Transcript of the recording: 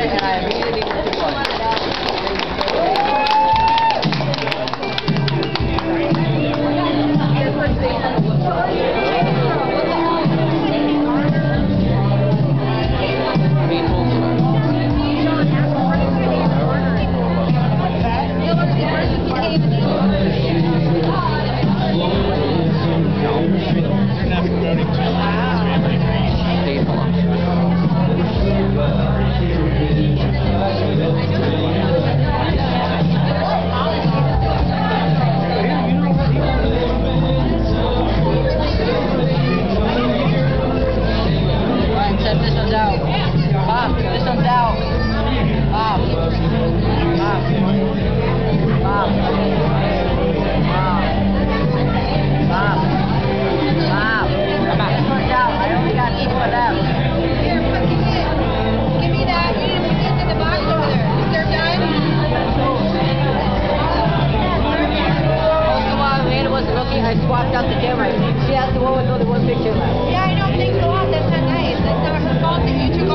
it and I I swapped out the camera. She has the one with only one picture left. Yeah, I know. but Thanks a lot. That's not nice. That's not her fault that you took